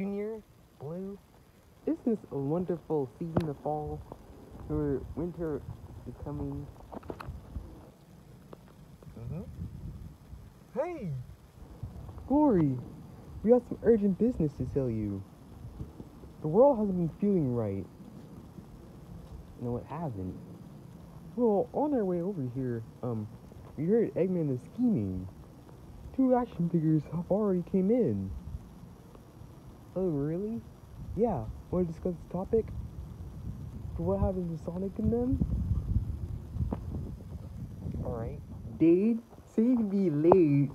Junior, Blue. Isn't this a wonderful season of fall? Where winter is coming. Mm-hmm. Hey! Glory, we got some urgent business to tell you. The world hasn't been feeling right. No, it hasn't. Well, on our way over here, um, we heard Eggman is scheming. Two action figures have already came in. Oh, really? Yeah. Want to discuss the topic? What happened to Sonic and them? Alright. Sorry to be late,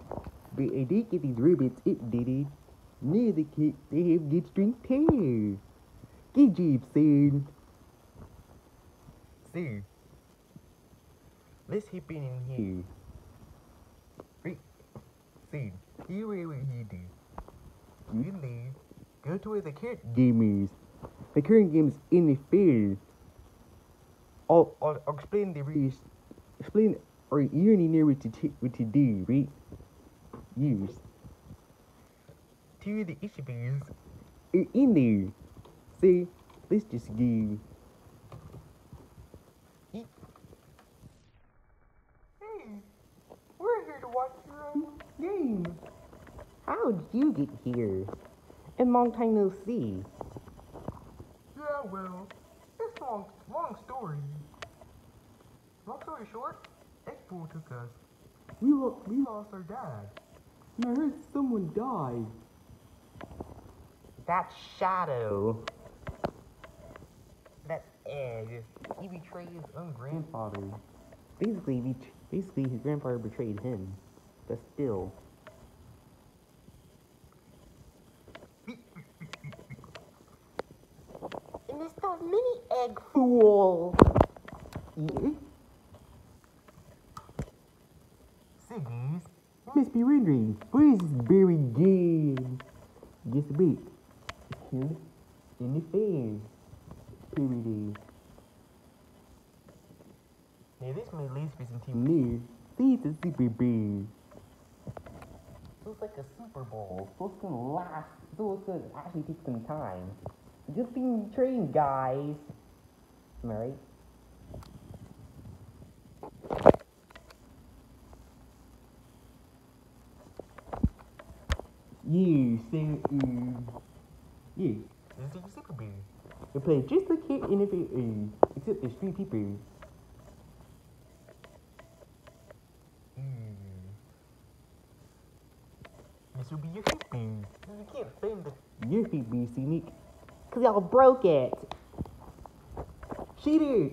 but I did get these robots updated. Now the kids, they have good strength power. Good job, son. See. Let's hop in in here. Wait. See. Here what you do. You leave. Go to where the cat Gamers, the current game is in the field. I'll, I'll, I'll explain the reason. explain, or you already know what to, t- what to do, right? Use. To the issues. In there. See, let's just go. Hey, we're here to watch your own game. How did you get here? And long time no see. Yeah, well, it's long, long story. Long story short, Eggfool took us. We, lo- We lost our dad. I heard someone died. That Shadow. That's Ed. He betrayed his own grandfather. grandfather. Basically, he, basically his grandfather betrayed him. But still. And it's the mini egg fool. Yeah? Siggies. You must be wondering, what is this berry game? Just wait. Here in the fair. Period. Now this may lead to some team. Near. See the super bear. Looks like a Super Bowl. So it's gonna last. So it's gonna actually take some time. Just being trained, guys. Am I right? You say, um, you. This is like a Super Bear. You play just like it in a uh, except there's three people. Hmm. This will be your shipping. You can't film the. Your feet scenic. Cause y'all broke it. Cheater!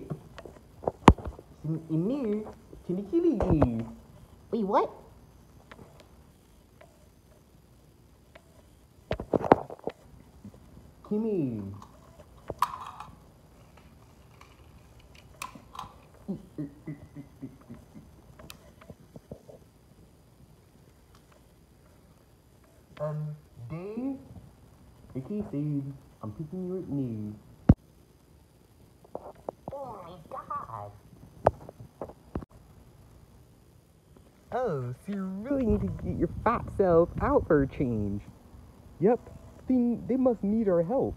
The killing you. Wait, what? Come here. Um, Dave? Okay, Sid. I'm picking you up now. Oh my god. So you really need to get your fat self out for a change. Yep, they, they must need our help.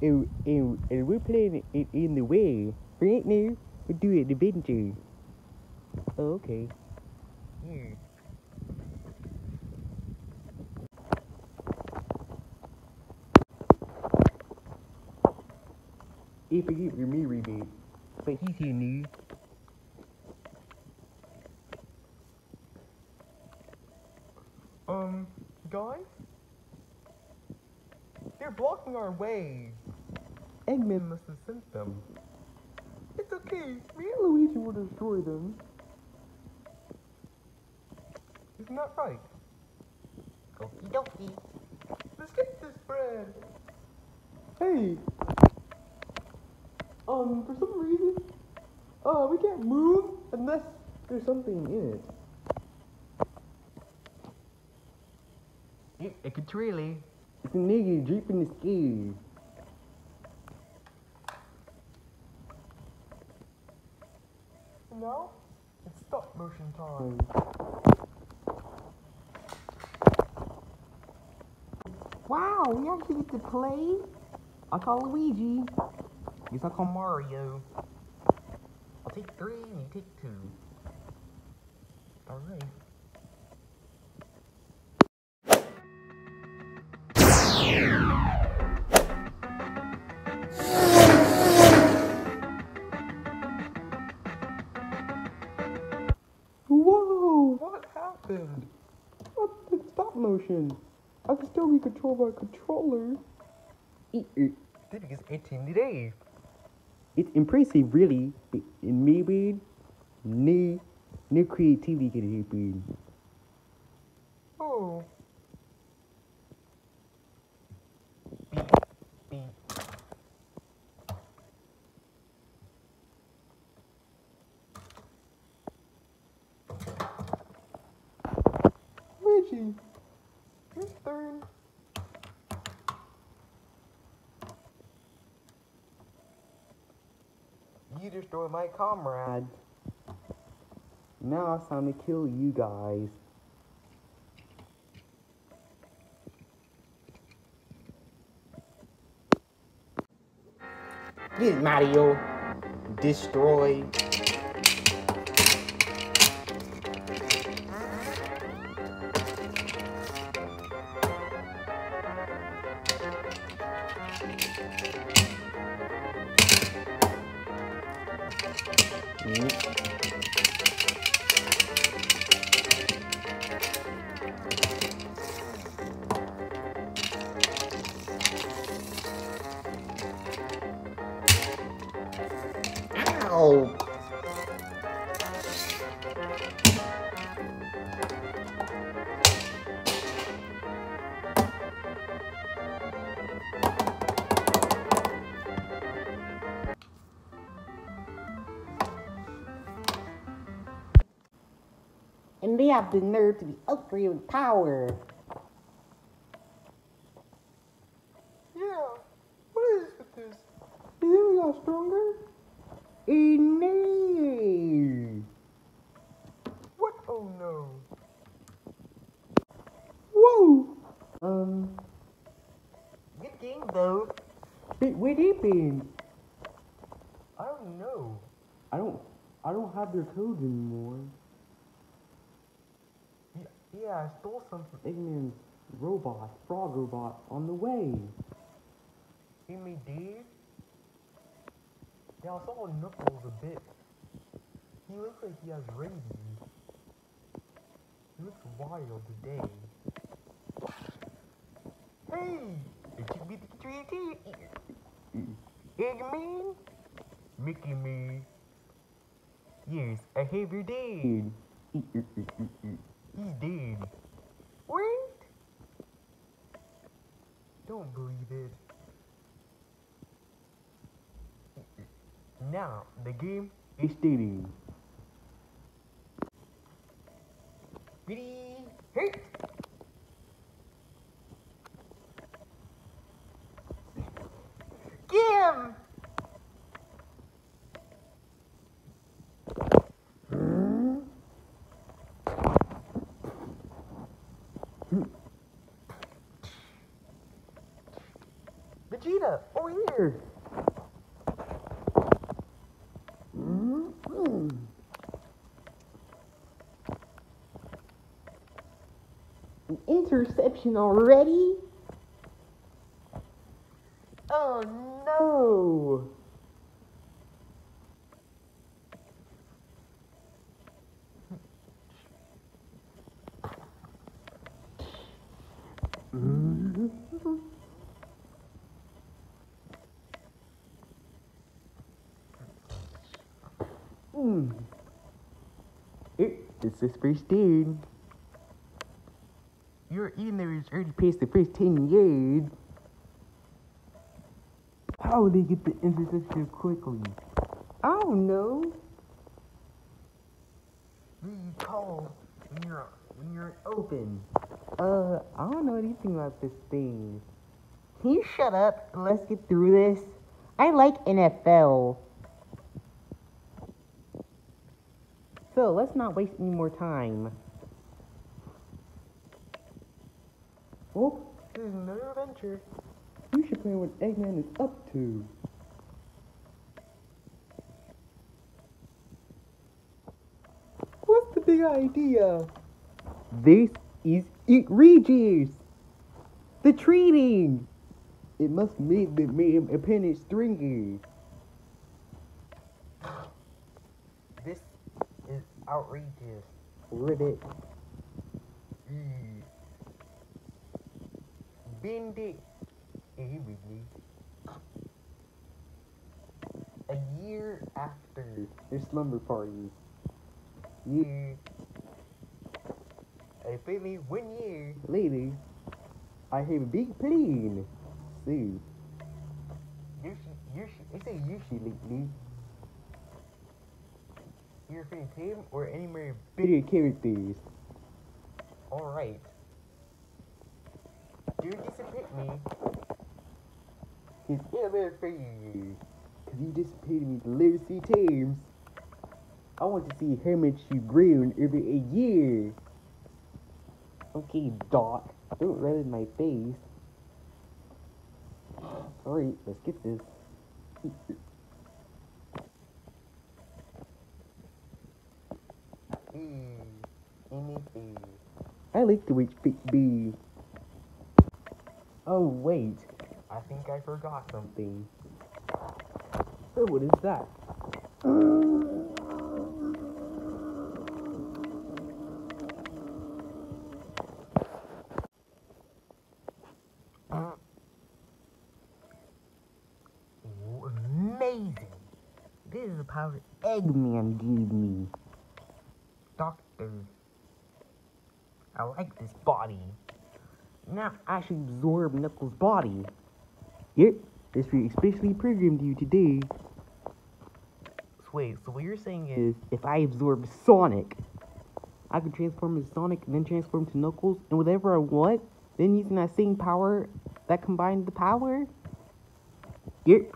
And, and, and we're playing it in the way. Right now, we do an adventure. Oh, okay. Here. If you get your me rebate. But he's here new. Um, guys? They're blocking our way. Eggman must have sent them. It's okay. Me and Luigi will destroy them. Isn't that right? Okie dokie. Let's get this bread. Hey! Um, for some reason, uh, we can't move unless there's something in it. It, it could really. It's a nigga dripping in the sky. Now, it's stop motion time. Hmm. Wow, we actually get to play. I call Luigi. Guess I call Mario. I'll take three and you take two. Alright. What happened? What the stop motion? I can still be controlled by a controller. Did because 18 today. It's impressive, really. In maybe new, new creativity can happen. Oh. Your turn. You destroyed my comrade. now it's time to kill you guys. This Mario. Destroy. And they have the nerve to be upgraded with power. Yeah. What is with this? You think we got stronger? Eh, no. What? Oh no. Whoa! Um, Good game though. wait, what happened? I don't know. I don't, I don't have their codes anymore. Yeah, yeah I Eggman's robot, frog robot, on the way. He me did. Yeah, I saw Knuckles a bit. He looks like he has rabies. He looks wild today. Hey! It should be the Eggman? Mickey me. Yes, I have your dad. He's dead. What? Don't believe it. Now, the game is starting. Ready? Hit! Game! Vegeta, over here! Mm-hmm. An interception already? Oh no! Mm. It, this is first dude. You're in there is already Past the first 10 yards. How would they get the interception quickly? I don't know. you call when you're when you're open. Uh, I don't know anything about this thing. Can you shut up let's get through this? I like NFL. So let's not waste any more time. Oh, This is another adventure. We should plan what Eggman is up to. What's the big idea? This is egregious. The treating. It must make the man appendage stringy. This is outrageous. Ribbit. Mm. Bend it. Hey, Wiggly. A year after. There's slumber parties. Yeah. I finally one year. Lady, I have a big plan. So, Yoshi, Yoshi, I say Yoshi lately. You're free to him or any more video characters. Alright. You disappoint me. His Never for you. Cause you disappointed me the three times. I want to see how much you grown over a year. Okay, Doc. Don't rub in my face. Alright, let's get this. Ooh, anything. I like the way fit be. Oh, wait. I think I forgot something. Oh, what is that? Amazing. This is the power Eggman gave me. doctor. I like this body. Now I should absorb Knuckles' body. Yep, this we especially programmed you today. So wait, so what you're saying is Is if I absorb Sonic, I can transform into Sonic and then transform to Knuckles and whatever I want. Then using that same power that combined the power. Yep,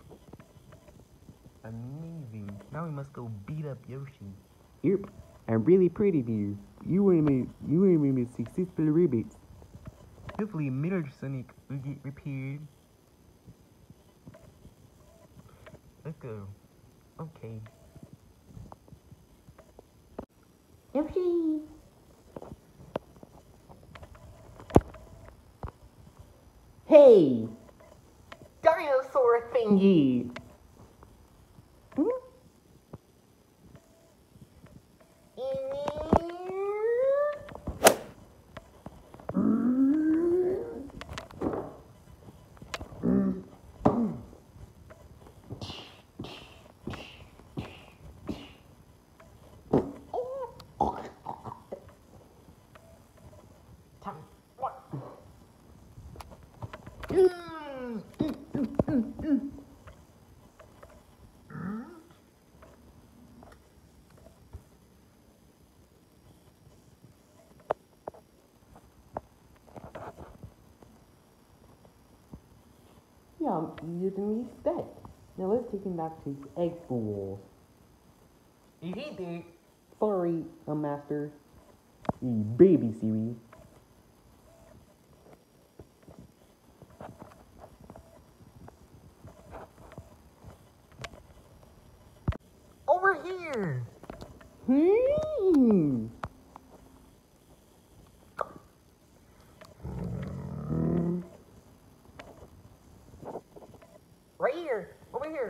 amazing. Now we must go beat up Yoshi. yep. I'm really pretty of you. You were my you were my most successful rabbit. Hopefully, Middle Sonic will get repaired. Let's go. Okay. Yoshi. Hey, Dinosaur thingy. I'm easier than we expect. Now let's take him back to his egg bowl. He did. Sorry, uh, Master. You baby seaweed. Over here. Hmm. Right here. Over here.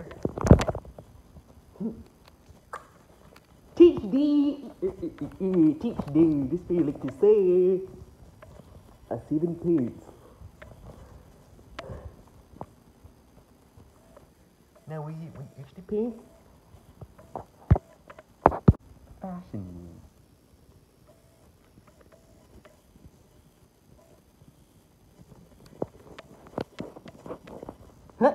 Teach thee, uh, uh, uh, uh, teach thee, this way like to say, a seven page. Now we we Pink. Fashion. Huh?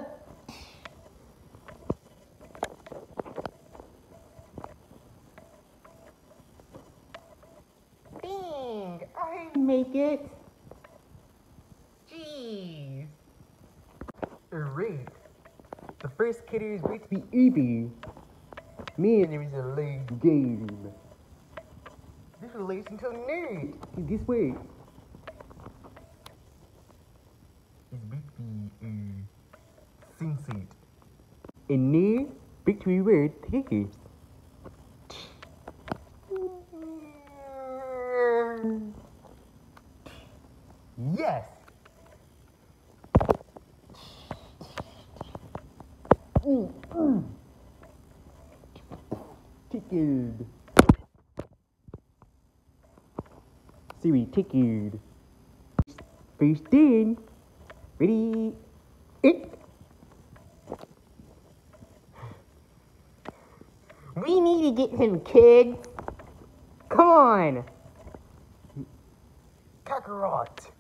Bing. I Make it. jeez. Alright. First kidder is going to be Be easy. Me and there is a late. game. This relates until nerd. This way. be a sin seed. And now, victory word takers. Yes! Tickled. Siri tickled. First in. Ready. It. We need to get him, kid. Come on. Kakarot!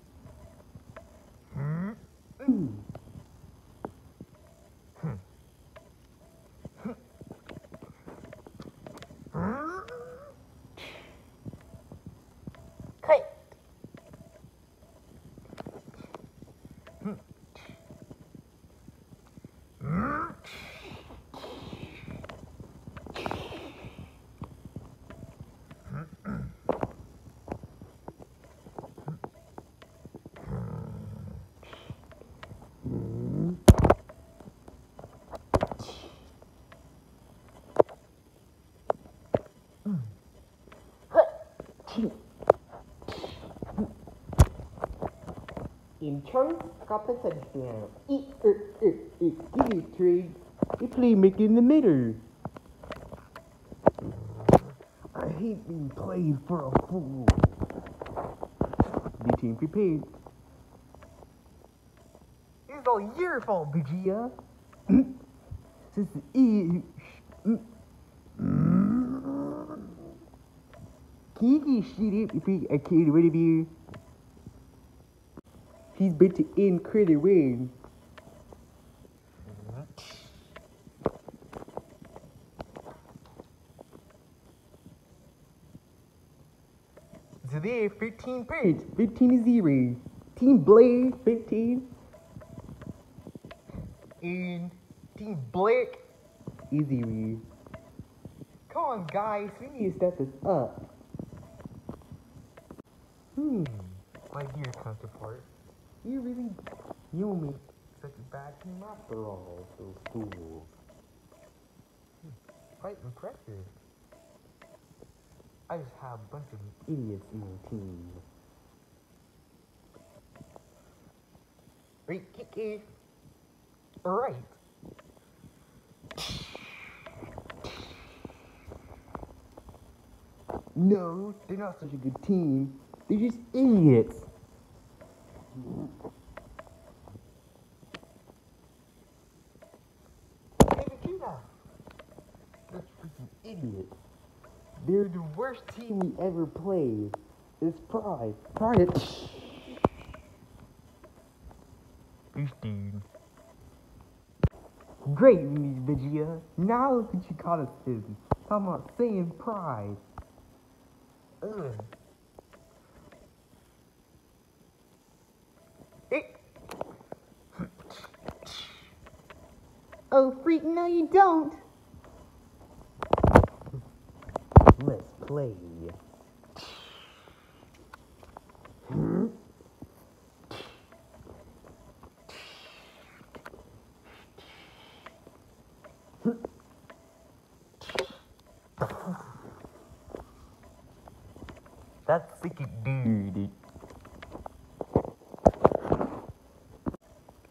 In touchdown. Eat, er, er, er, me. You play making in the middle. I hate being played for a fool. Be team prepared. It's all your fault, Vegeta! Since the E. Get shit up if I can't rid of you? He's been to end critter win. Today, 15 Birds, 15 to 0. Team Blade, 15. and Team Blake. Easy read. Come on, guys. We need to step this up. Hmm. My dear counterpart. You really. You don't such a bad team after all. So cool. Quite impressive. I just have a bunch of Idiots in my team. great kickers. Alright. No, they're not such a good team. They're just idiots. Hey, Vegeta. They're freaking idiots. They're the worst team we ever played. It's Pride. Pride. Fifteen. Great news, Vegeta. Now look what you caught us in. Talking about saying pride. Ugh. Oh, freak, no you don't. Let's play. that's freaking dude.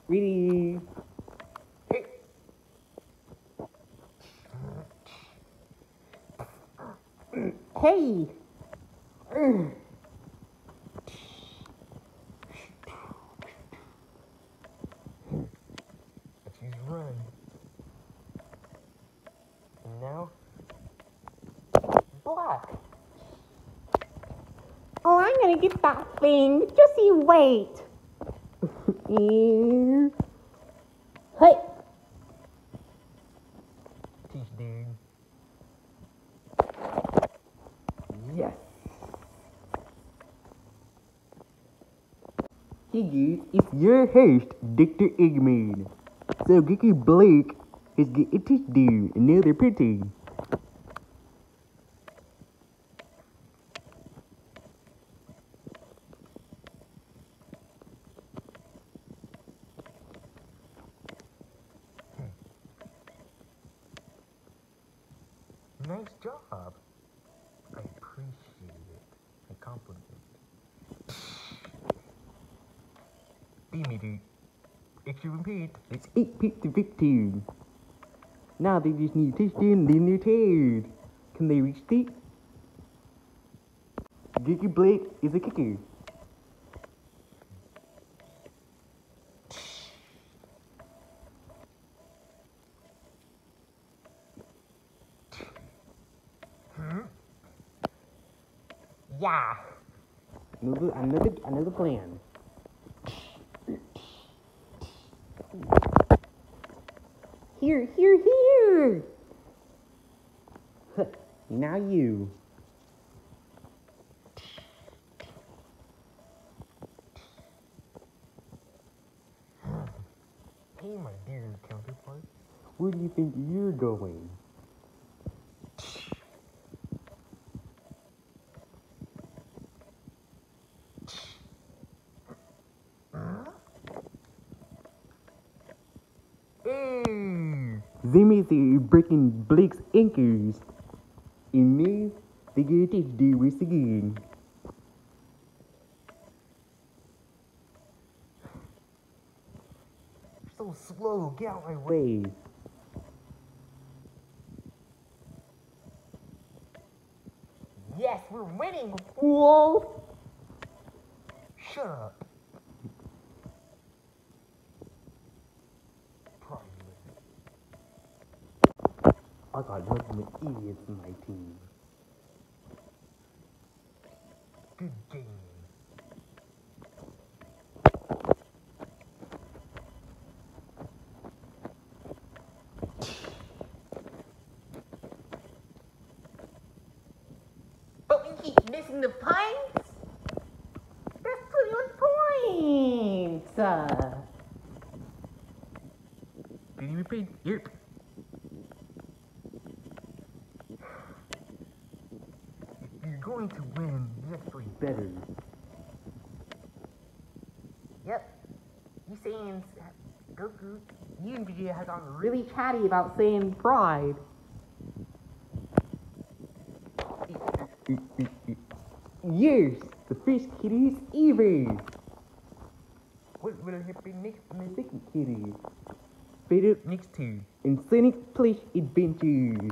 Ready? Hey, Hey! she's run. And now, black. Oh, I'm gonna get that thing. Just you wait. Hey, Teach dude. Yes. Hey guys, it's your host, Dr. Eggman. So Geeky Blake is got a touchdown, and now they're pretty. Nice job. I appreciate it. I compliment. Beat me, dude. Extra repeat. It's 8 Pete to Victor. Now they just need to touchdown in their turd. Can they reach the? Giga Blade is a kicker. Yeah. Another, another, another plan. Here, here, here. Now you. Hey, my dear counterpart. Where do you think you're going? Blake's anchors. And now they get a touchdown once again. You're so slow. Get out of my way. Way. Yes, we're winning. Whoa. Shut up. I got nothing but idiots in my team. Good game. But we keep missing the points. That's pretty on point. Uh, Did you repeat? Yep. If you're going to win, you have to play better. yep. You saying Goku? You and Vegeta have gone really chatty about saying pride. Yes, the first kitty is. What will happen next? And the second kitty. Up Next two. in Sonic Plush Adventures.